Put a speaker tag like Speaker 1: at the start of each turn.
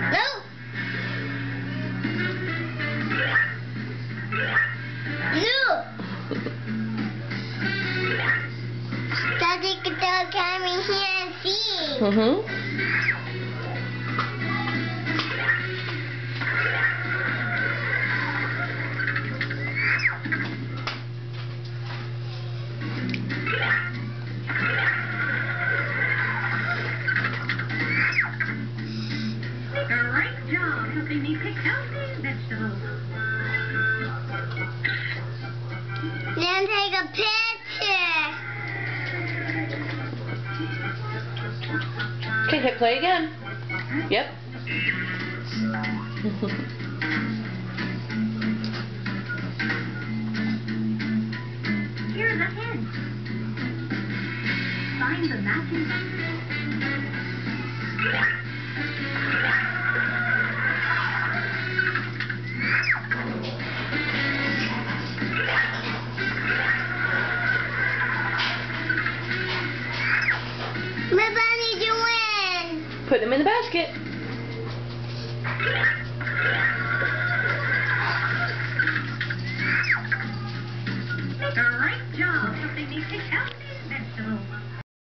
Speaker 1: No.
Speaker 2: No. Daddy, can come in here and see. Mm-hmm. Helping me pick healthy vegetables.
Speaker 3: Then take a picture.
Speaker 1: Okay, hit play again. Yep.
Speaker 2: Here's a hint. Find the matching
Speaker 1: Put them in the basket.